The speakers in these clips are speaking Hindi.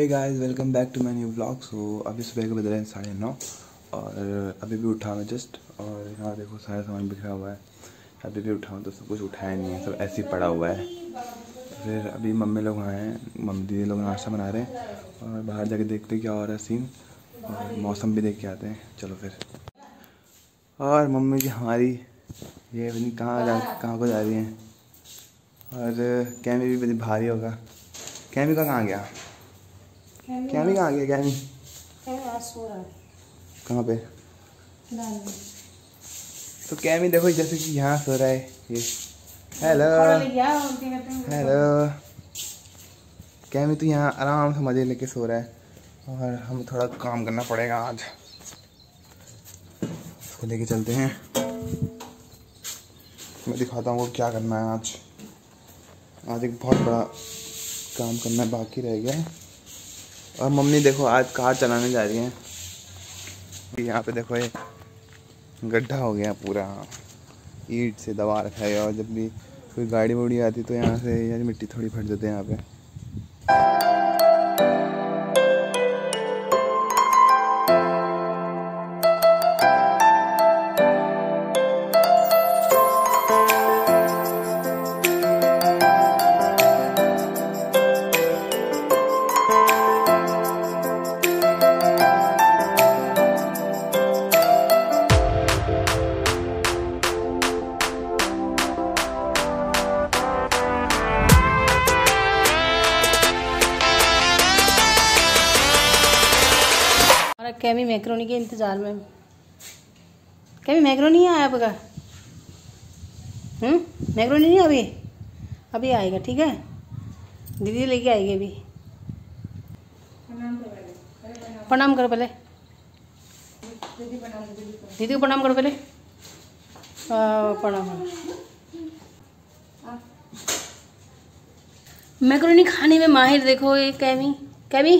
Hey guys welcome back to my new vlog so अभी सुबह के हैं साढ़े नौ और अभी भी उठा मैं जस्ट और यहाँ देखो सारा सामान बिखरा हुआ है। अभी भी उठाऊँ तो सब कुछ उठाया नहीं है, सब ऐसे ही पड़ा हुआ है। फिर अभी मम्मी लोग आए हैं, मम्मी दीदी लोग नाश्ता बना रहे हैं और बाहर जाके देखते क्या हो रहा है सीन और मौसम भी देख के आते हैं। चलो फिर। और मम्मी जी हमारी, ये बनी कहाँ जा, कहाँ को जा रही हैं? और कैमी भी भारी होगा। कैमी का कहाँ गया? कैमी कहाँ गया कैमी कहाँ पे? तो कैमी देखो जैसे कि यहाँ सो रहा है ये। हेलो हेलो कैमी तो यहाँ आराम से मज़े लेके सो रहा है और हमें थोड़ा काम करना पड़ेगा आज। उसको लेके चलते हैं। मैं दिखाता हूँ वो क्या करना है आज। आज एक बहुत बड़ा काम करना बाकी रह गया। है और मम्मी देखो, आज कार चलाने जा रही है। यहाँ पे देखो ये गड्ढा हो गया पूरा। ईट से दबा रखा है और जब भी कोई गाड़ी वाड़ी आती तो यहाँ से यार मिट्टी थोड़ी फट जाती है यहाँ पे। कैमी मैक्रोनी के इंतज़ार में कैमी, मैक्रोनी आया आपका? हम्म? मैक्रोनी नहीं, अभी? अभी आएगा, ठीक है? दीदी लेके आएगी अभी। प्रणाम करो पहले। दीदी को प्रणाम करो पहले। प्रणाम। मैक्रोनी खाने में माहिर, देखो ये कैमी। कैमी,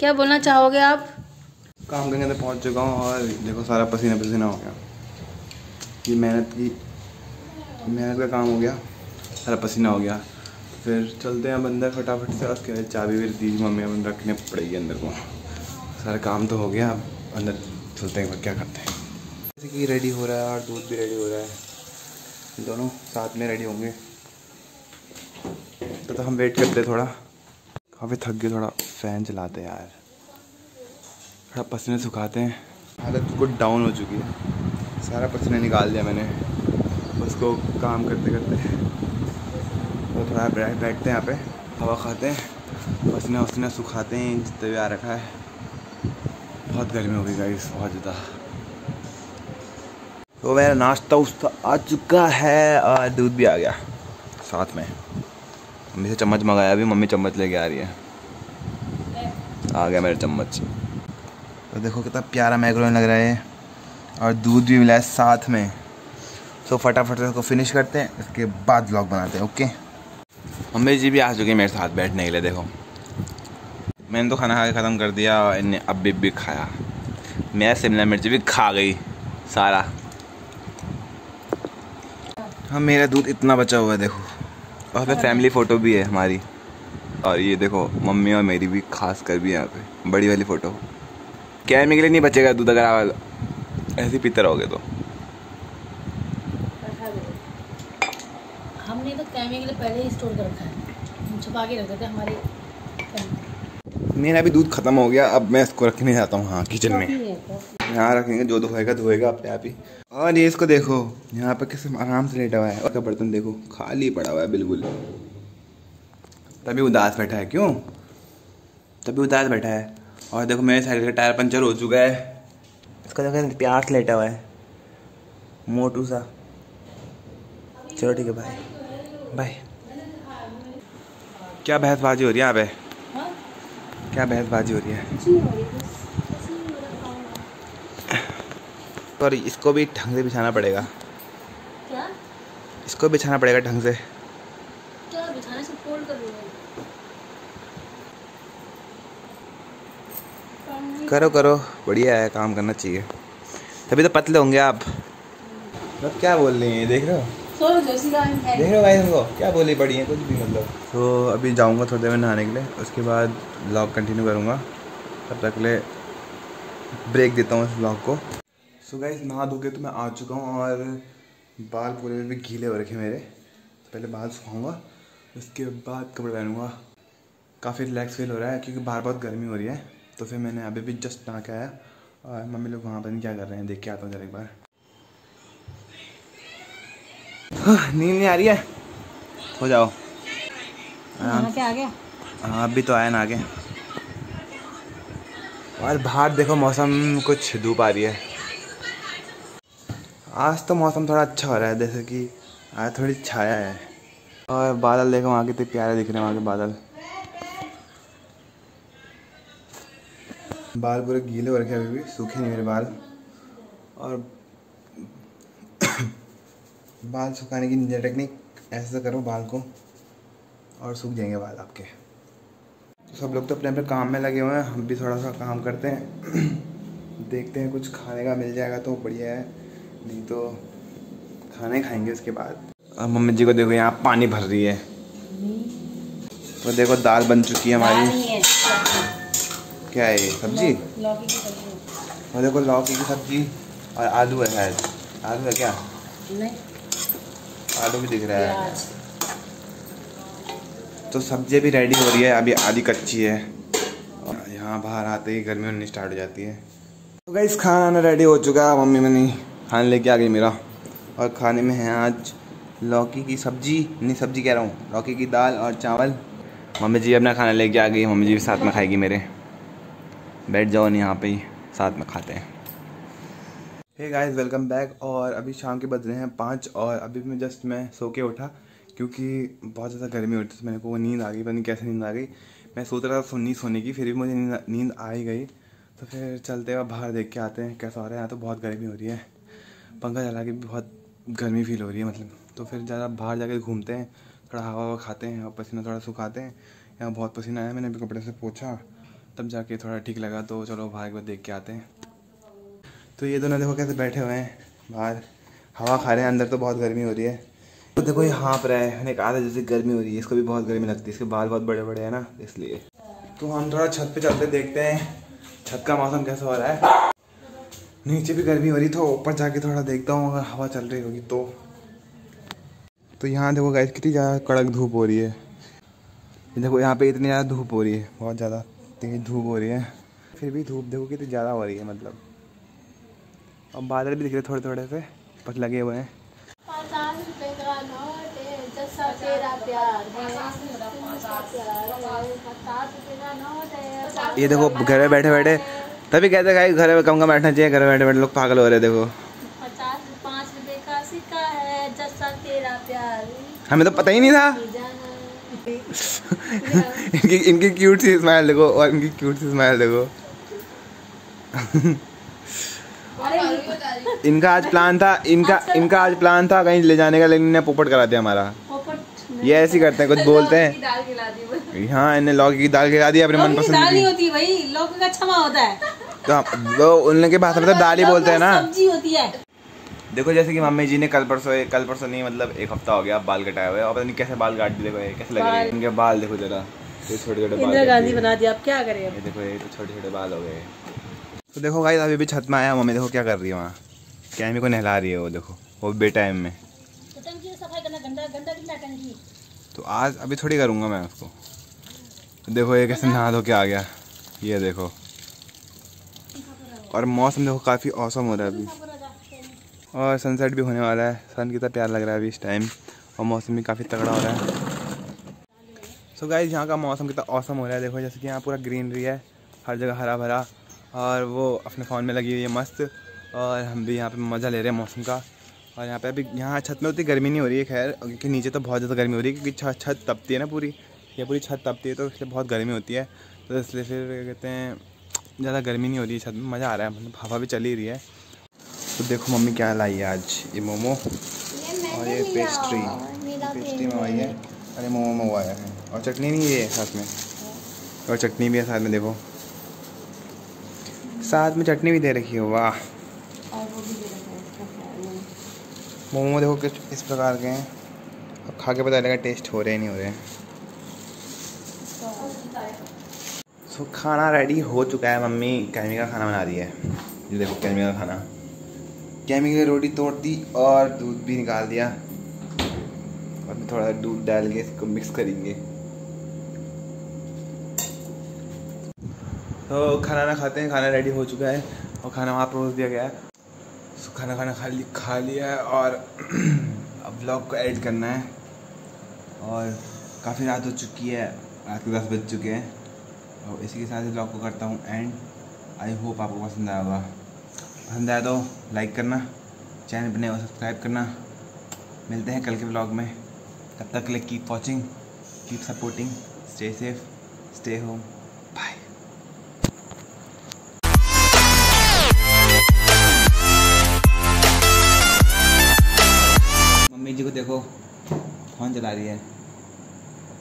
क्या बोलना चाहोगे आप? काम करने तो पहुँच चुका हूँ और देखो सारा पसीना पसीना हो गया। ये मेहनत की मेहनत का काम हो गया सारा पसीना हो गया। फिर चलते हैं अब अंदर फटाफट से उसके बाद चाबी भी दीदी मम्मी अब रखने पड़ेगी अंदर को। सारा काम तो हो गया अब अंदर चलते हैं क्या करते हैं। जैसे कि रेडी हो रहा है और दूध भी रेडी हो रहा है। दोनों साथ में रेडी होंगे। तो, तो हम वेट करते थोड़ा। काफ़ी थक गए थोड़ा फ़ैन चलाते हैं यार। थोड़ा पसीने सुखाते हैं। हालत कुछ डाउन हो चुकी है। सारा पसीना निकाल दिया मैंने। उसको काम करते करते। तो थोड़ा बैठ बैठते हैं यहाँ पे। हवा खाते हैं। पसीना वसीना सुखाते हैं। जितने भी आ रखा है। बहुत गर्मी हो गई गाइस बहुत ज़्यादा। तो मेरा नाश्ता उस्ता आ चुका है और दूध भी आ गया साथ में। मम्मी से चम्मच मंगाया, अभी मम्मी चम्मच लेके आ रही है। आ गया मेरा चम्मच। तो देखो कितना प्यारा मैग्रोन लग रहा है। और दूध भी मिला है साथ में। सो फटाफट से उसको फिनिश करते हैं। उसके बाद ब्लॉग बनाते हैं ओके मम्मी जी भी आ चुके हैं मेरे साथ बैठने के लिए, देखो। मैंने तो खाना खा के ख़त्म कर दिया और इन्हें अब भी खाया। मैं शिमला मिर्च भी खा गई, सारा। हाँ मेरा दूध इतना बचा हुआ है, देखो। और फिर फैमिली फ़ोटो भी है हमारी। और ये देखो, मम्मी और मेरी भी खास कर भी यहाँ पे। बड़ी वाली फ़ोटो कैमे के लिए नहीं बचेगा दूध अगर आप ऐसे पीते रहोगे तो? हमने तो कैमे के लिए पहले ही स्टोर कर रखा है। छुपा के रखते थे हमारे मेरा भी दूध ख़त्म हो गया अब मैं इसको रखने जाता हूँ हाँ किचन में। यहाँ रखेंगे जो धोएगा धोएगा अपने आप ही। और ये इसको देखो यहाँ पे किसी आराम से लेटा हुआ है। और का बर्तन देखो खाली पड़ा हुआ है बिल्कुल। तभी उदास बैठा है क्यों? तभी उदास बैठा है। और देखो मेरे साइड का टायर पंचर हो चुका है। इसका देखो प्यार से लेटा हुआ है। मोटू सा। चलो ठीक है भाई बाय क्या बहसबाजी हो रही है यहाँ पे? क्या बहसबाजी हो रही है? और इसको भी ढंग से बिछाना पड़ेगा। क्या? इसको बिछाना पड़ेगा ढंग से क्या बिछाने से फोल्ड कर रही करो करो। बढ़िया है काम करना चाहिए। तभी तो पतले होंगे आप। अब क्या बोल रही हैं देख रहे है? देख रहे हो भाई हमको? क्या बोली पड़ी है कुछ भी मतलब। तो अभी जाऊँगा थोड़ी देर में नहाने के लिए उसके बाद ब्लॉग कंटिन्यू करूँगा। तब तक ले ब्रेक देता हूँ इस ब्लॉग को। सो गाइस नहा धो के तो मैं आ चुका हूँ और बाल पूरे भी गीले हो रखे मेरे। तो पहले बाल सुखाऊँगा उसके बाद कपड़े पहनूँगा। काफ़ी रिलैक्स फील हो रहा है क्योंकि बाहर बहुत गर्मी हो रही है। तो फिर मैंने अभी भी जस्ट नहा के आया और मम्मी लोग वहाँ पर नहीं क्या कर रहे हैं देख के आता हूँ जरा एक बार। हाँ, नींद नहीं आ रही है? हो जाओ। आ गया? हाँ अभी तो आया ना आगे। और बाहर देखो मौसम कुछ धूप आ रही है। आज तो मौसम थोड़ा अच्छा हो रहा है जैसे कि आज थोड़ी छाया है। और बादल देखो वहाँ कितने प्यारे दिख रहे हैं वहाँ के बादल। बाल पूरे गीले हो रखे अभी भी सूखे नहीं मेरे बाल। और बाल सुखाने की निंजा टेक्निक ऐसे करो बाल को और सूख जाएँगे बाल आपके। सब लोग तो अपने अपने काम में लगे हुए हैं हम भी थोड़ा सा काम करते हैं। देखते हैं कुछ खाने का मिल जाएगा तो बढ़िया है नहीं तो खाने खाएँगे उसके बाद। और मम्मी जी को देखो यहाँ पानी भर रही है। तो देखो दाल बन चुकी है हमारी। क्या है सब्ज़ी? और देखो लौकी की सब्ज़ी और आलू है शायद। आलू है क्या? नहीं। आलू भी दिख रहा है। तो सब्ज़ी भी रेडी हो रही है अभी आधी कच्ची है। और यहाँ बाहर आते ही गर्मी होनी स्टार्ट हो जाती है। तो गई खाना रेडी हो चुका है मम्मी मनी खाने लेके आ गई मेरा। और खाने में है आज लौकी की सब्ज़ी। नहीं सब्ज़ी कह रहा हूँ लौकी की दाल और चावल। मम्मी जी अपना खाना लेके आ गई मम्मी जी भी साथ में खाएगी मेरे। बैठ जाओ यहाँ पे ही साथ में खाते हैं। हे गाइस वेलकम बैक और अभी शाम के बज रहे हैं पाँच और अभी मैं जस्ट मैं सो के उठा क्योंकि बहुत ज़्यादा गर्मी हो रही थी तो मेरे को वो नींद आ गई, पता नहीं कैसे नींद आ गई। मैं सोच रहा था सोनी सोने की, फिर भी मुझे नींद आ ही गई। तो फिर चलते हुए बाहर देख के आते हैं कैसा हो रहा है। यहाँ तो बहुत गर्मी हो रही है। पंखा चला के भी बहुत गर्मी फील हो रही है मतलब। तो फिर ज़्यादा बाहर जाके घूमते हैं, थोड़ा हवा ववा खाते हैं और पसीना थोड़ा सुखाते हैं। यहाँ बहुत पसीना आया, मैंने अभी कपड़े से पोछा। तब जाके थोड़ा ठीक लगा तो चलो बाहर एक बार देख के आते हैं। तो ये दोनों देखो कैसे बैठे हुए हैं, बाहर। हवा खा रहे हैं, अंदर तो बहुत गर्मी हो रही है। तो देखो ये हाँप रहा है मैंने कहा था जैसे गर्मी हो रही है, इसको भी बहुत गर्मी लगती है, इसके बाल बहुत बड़े बड़े हैं ना, इसलिए। तो हम थोड़ा छत पे चलते देखते हैं, छत का मौसम कैसा हो रहा है। नीचे भी गर्मी हो रही तो ऊपर जाके थोड़ा देखता हूँ अगर हवा चल रही होगी तो। तो यहाँ देखो गाइस कितनी ज़्यादा कड़क धूप हो रही है। देखो यहाँ पे इतनी ज़्यादा धूप हो रही है, बहुत ज़्यादा। तेज धूप हो रही है। फिर भी धूप देखो कितनी ज़्यादा हो रही है मतलब। और बादल भी दिख रहे थोड़े थोड़े से पर लगे हुए हैं। ये देखो घर में बैठे बैठे तभी कहते हैं घर में कम कम बैठना चाहिए घर में बैठे बैठे लोग पागल हो रहे हैं देखो। पचास पाँच रुपए का सिक्का है जैसा तेरा प्यार हमें तो पता ही नहीं था। इनकी इनकी क्यूट सी स्माइल देखो और इनकी क्यूट सी स्माइल देखो। इनका आज प्लान था इनका इनका आज प्लान था कहीं ले जाने का लेकिन इन्हें पोपट करा दिया हमारा। ये ऐसे ही करते हैं कुछ बोलते हैं। हाँ इन्हें लौकी की दाल खिला दी अपने लौकी की दाल होती भाई लौकी का छमा होता है। तो उनके भाषा में तो दाल ही बोलते हैं ना। सब्ज़ी होती है। देखो जैसे कि मम्मी जी ने कल परसों कल परसों नहीं मतलब एक हफ़्ता हो गया बाल कटाए हुए और पता नहीं कैसे बाल काट दिए देखो ये कैसे लग रहे हैं। इनके बाल देखो जरा ये छोटे छोटे बाल गांधी बना दिया अब क्या करें ये देखो ये तो छोटे छोटे बाल हो गए। तो देखो गाइस अभी भी छत में आया मम्मी देखो क्या कर रही है वहाँ। कैमी को नहला रही है वो देखो वो बे टाइम में। टंकी तो आज अभी थोड़ी करूँगा मैं उसको। तो देखो ये कैसे नहा धो के आ गया। ये देखो। और मौसम देखो काफ़ी औसम हो रहा है अभी। और सनसेट भी होने वाला है। सन कितना प्यार लग रहा है अभी इस टाइम और मौसम भी काफ़ी तगड़ा हो रहा है। सो गाइस यहाँ का मौसम कितना औसम हो रहा है। देखो, जैसे कि यहाँ पूरा ग्रीनरी है। हर जगह हरा भरा और वो अपने फ़ोन में लगी हुई है मस्त। और हम भी यहाँ पे मज़ा ले रहे हैं मौसम का। और यहाँ पे अभी, यहाँ छत में उतनी गर्मी नहीं हो रही है, खैर। क्योंकि नीचे तो बहुत ज़्यादा गर्मी हो रही है, क्योंकि छत तपती है ना पूरी। ये पूरी छत तपती है तो इसलिए बहुत गर्मी होती है। तो इसलिए फिर कहते हैं, ज़्यादा गर्मी नहीं हो रही है छत में। मज़ा आ रहा है। मतलब हवा भी चली रही है। तो देखो मम्मी क्या लाई है आज। ये मोमो और ये पेस्ट्री पेस्ट्री मंगवाई है। और ये मोमो मंगवाया है। और चटनी नहीं है साथ में? और चटनी भी है साथ में देखो। साथ में चटनी भी दे रखी है वाह। मोमो देखो कुछ इस प्रकार के हैं। अब खा के पता लगा टेस्ट हो रहे हैं नहीं हो रहे हैं। सो खाना रेडी हो चुका है मम्मी। कैमी का खाना बना रही है। ये देखो कैमी का खाना। कैमी की रोटी तोड़ दी और दूध भी निकाल दिया। और थोड़ा सा दूध डाल के इसको मिक्स करेंगे। तो खाना ना खाते हैं, खाना रेडी हो चुका है और खाना वहाँ परोस दिया गया है। सो खाना खाना खा ली, खा लिया है और अब ब्लॉग को एडिट करना है। और काफ़ी रात हो चुकी है, रात के दस बज चुके हैं। और इसी के साथ ब्लॉग को करता हूँ एंड आई होप आपको पसंद आया होगा। पसंद आया तो लाइक करना चैनल बने और सब्सक्राइब करना। मिलते हैं कल के ब्लॉग में। तब तक के लिए keep watching keep supporting stay safe stay home bye mummy ji को देखो फ़ोन चला रही है।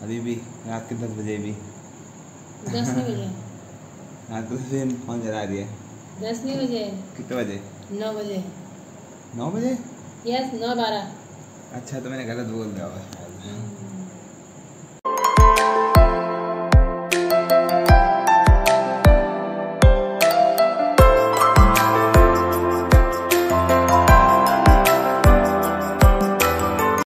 अभी भी रात के दस बजे भी। दस रात के दस बजे फ़ोन चला रही है। दस नहीं बजे। कितने बजे? नौ बजे। नौ बजे? यस नौ बारह। अच्छा तो मैंने गलत बोल दिया। शायद